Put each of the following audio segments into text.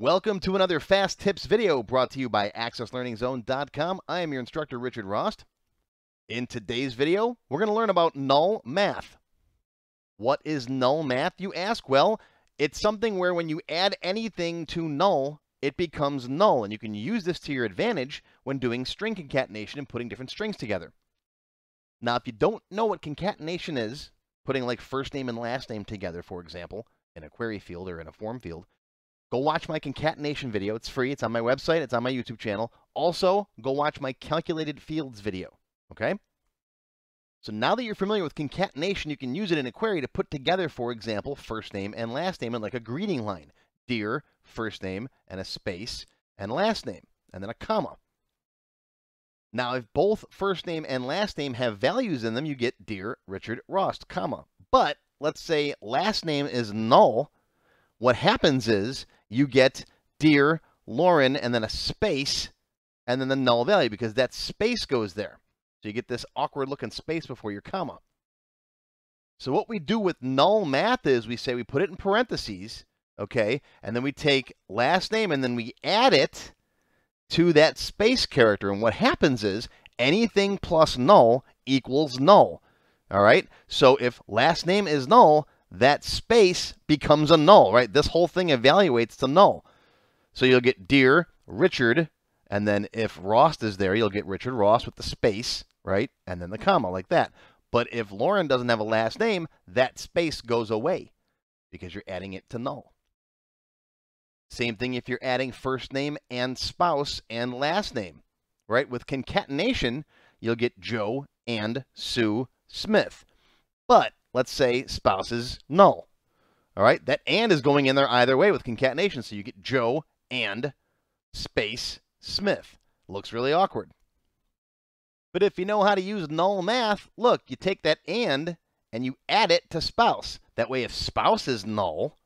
Welcome to another Fast Tips video brought to you by AccessLearningZone.com. I am your instructor, Richard Rost. In today's video, we're going to learn about null math. What is null math, you ask? Well, it's something where when you add anything to null, it becomes null, and you can use this to your advantage when doing string concatenation and putting different strings together. Now, if you don't know what concatenation is, putting like first name and last name together, for example, in a query field or in a form field, go watch my concatenation video. It's free. It's on my website. It's on my YouTube channel. Also, go watch my calculated fields video. Okay? So now that you're familiar with concatenation, you can use it in a query to put together, for example, first name and last name in like a greeting line. Dear, first name, and a space, and last name, and then a comma. Now, if both first name and last name have values in them, you get Dear Richard Rost, comma. But let's say last name is null. What happens is you get Dear Lauren and then a space and then the null value because that space goes there. So you get this awkward looking space before your comma. So what we do with null math is we say we put it in parentheses, okay, and then we take last name and then we add it to that space character. And what happens is anything plus null equals null. All right. So if last name is null, that space becomes a null, right? This whole thing evaluates to null. So you'll get dear Richard, and then if Rost is there, you'll get Richard Rost with the space, right? And then the comma like that. But if Lauren doesn't have a last name, that space goes away because you're adding it to null. Same thing if you're adding first name and spouse and last name, right? With concatenation, you'll get Joe and Sue Smith. But let's say spouse is null. All right, that and is going in there either way with concatenation. So you get Joe and space Smith. Looks really awkward. But if you know how to use null math, look, you take that and and you add it to spouse. That way, if spouse is null,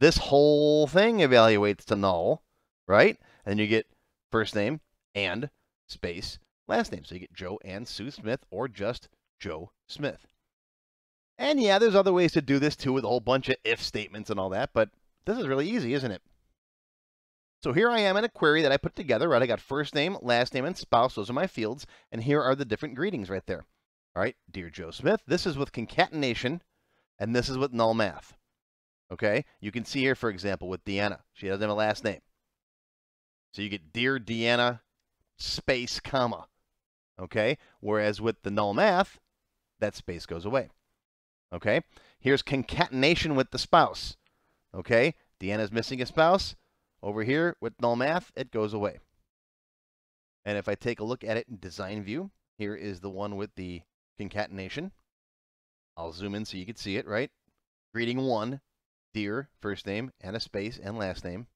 this whole thing evaluates to null, right? And you get first name and space last name. So you get Joe and Sue Smith or just Joe Smith. And yeah, there's other ways to do this too with a whole bunch of if statements and all that, but this is really easy, isn't it? So here I am in a query that I put together, right? I got first name, last name, and spouse. Those are my fields. And here are the different greetings right there. All right, dear Joe Smith, this is with concatenation, and this is with null math. Okay, you can see here, for example, with Deanna, she doesn't have a last name. So you get Dear Deanna, space, comma. Okay, whereas with the null math, that space goes away. Okay, here's concatenation with the spouse. Okay, Deanna's missing a spouse. Over here with null math, it goes away. And if I take a look at it in design view, here is the one with the concatenation. I'll zoom in so you can see it, right? Greeting one, dear, first name, and a space, and last name.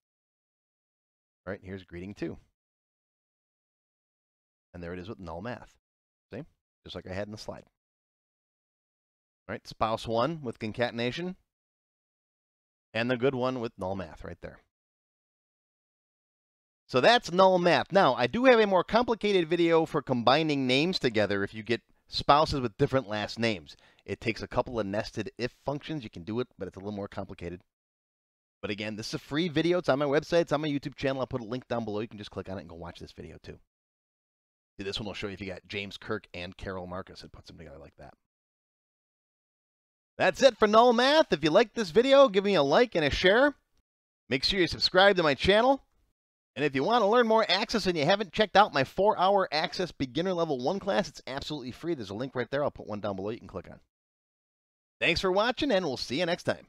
All right, here's greeting two. And there it is with null math. See? Just like I had in the slide. Right, spouse one with concatenation. And the good one with null math right there. So that's null math. Now, I do have a more complicated video for combining names together if you get spouses with different last names. It takes a couple of nested if functions. You can do it, but it's a little more complicated. But again, this is a free video. It's on my website. It's on my YouTube channel. I'll put a link down below. You can just click on it and go watch this video too. This one will show you if you got James Kirk and Carol Marcus. It puts them together like that. That's it for Null Math. If you like this video, give me a like and a share. Make sure you subscribe to my channel. And if you want to learn more Access and you haven't checked out my four-hour Access Beginner Level 1 class, it's absolutely free. There's a link right there. I'll put one down below you can click on. Thanks for watching, and we'll see you next time.